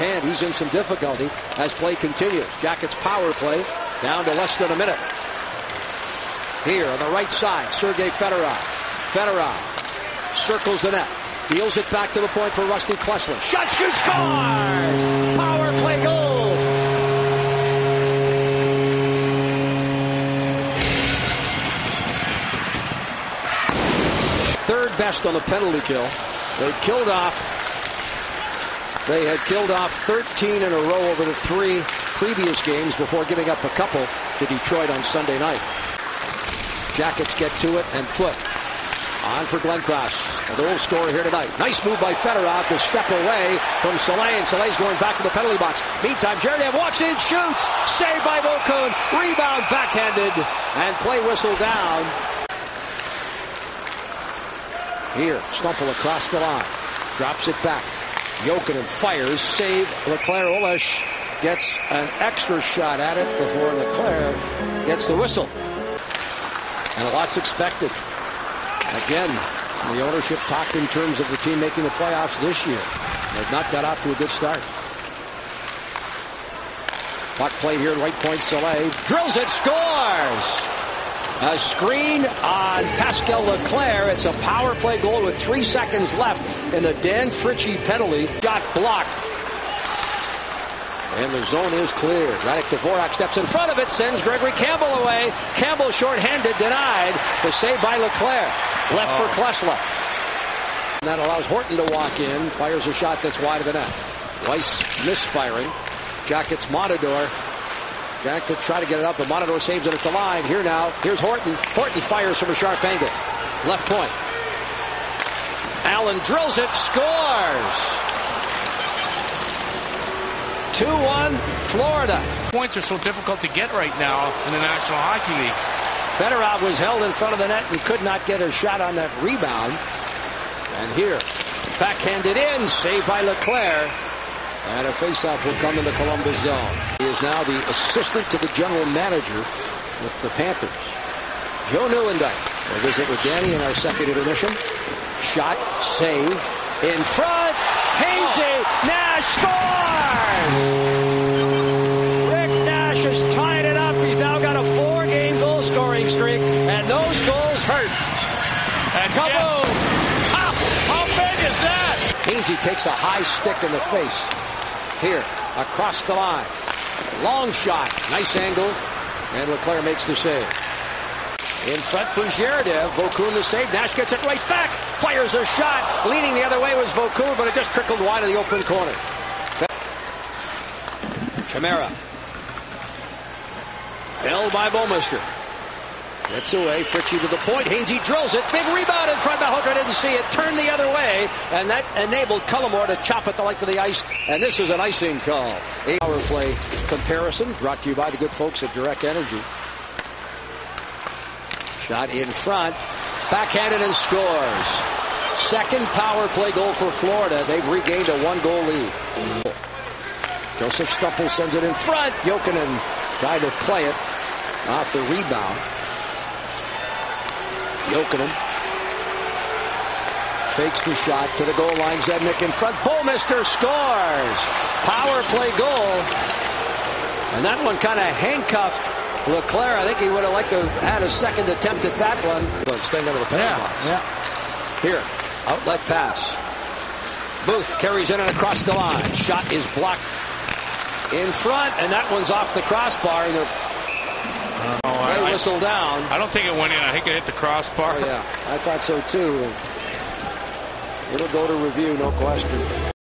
He's in some difficulty as play continues. Jackets power play down to less than a minute. Here on the right side, Sergei Fedorov. Fedorov circles the net. Deals it back to the point for Rusty Klesla. Shot, shoot! Power play goal! Third best on the penalty kill. They killed off. They had killed off 13 in a row over the three previous games before giving up a couple to Detroit on Sunday night. Jackets get to it and foot. On for Glenn Cross. The goal scorer here tonight. Nice move by Fedorov to step away from Salei. And Salei's going back to the penalty box. Meantime, Zherdev walks in, shoots. Saved by Vokoun. Rebound backhanded. And play whistle down. Here, Stumpel across the line. Drops it back. Jokinen fires. Save. LeClaire Olesz gets an extra shot at it before LeClaire gets the whistle. And a lot's expected. Again, the ownership talked in terms of the team making the playoffs this year. They've not got off to a good start. Puck played here at right point. Salei drills it, scores! A screen on Pascal Leclaire. It's a power play goal with three seconds left in the Dan Fritsche penalty. Got blocked. And the zone is clear. Radek Dvorak steps in front of it, sends Gregory Campbell away. Campbell shorthanded, denied. The save by Leclaire. Left oh. for Klesla. And that allows Horton to walk in. Fires a shot that's wide of the net. Weiss misfiring. Jackets Montador. could try to get it up, but Montador saves it at the line. Here now, here's Horton. Horton fires from a sharp angle. Left point. Allen drills it, scores. 2-1 Florida. Points are so difficult to get right now in the National Hockey League. Fedorov was held in front of the net and could not get a shot on that rebound. And here, backhanded in, saved by Leclaire. And a faceoff will come in the Columbus zone. He is now the assistant to the general manager with the Panthers. Joe Nieuwendyk will visit with Danny in our second intermission. Shot, save, in front. Hainsey, Nash scores! Rick Nash has tied it up. He's now got a four-game goal-scoring streak, and those goals hurt. And kaboom! How, how big is that? Hainsey takes a high stick in the face. Here, across the line. Long shot. Nice angle. And Leclaire makes the save. In front for Zherdev. Vokoun the save. Nash gets it right back. Fires a shot. Leaning the other way was Vokoun, but it just trickled wide of the open corner. Chimera. Held by Bouwmeester. Gets away. Fritsche to the point. Hainsey drills it. Big rebound in front. Hooker didn't see it. Turned the other way. And that enabled Cullimore to chop at the length of the ice. And this is an icing call. A power play comparison brought to you by the good folks at Direct Energy. Shot in front. Backhanded and scores. Second power play goal for Florida. They've regained a one goal lead. Joseph Stumpel sends it in front. Jokinen tried to play it off the rebound. Jokinen fakes the shot to the goal line. Zednik in front. Bouwmeester scores. Power play goal. And that one kind of handcuffed Leclaire. I think he would have liked to have had a second attempt at that one. But staying under the penalty yeah, box. Yeah. Here, outlet pass. Booth carries in and across the line. Shot is blocked in front, and that one's off the crossbar. And they're whistle down. I don't think it went in. I think it hit the crossbar. Oh, yeah, I thought so too. It'll go to review, no question.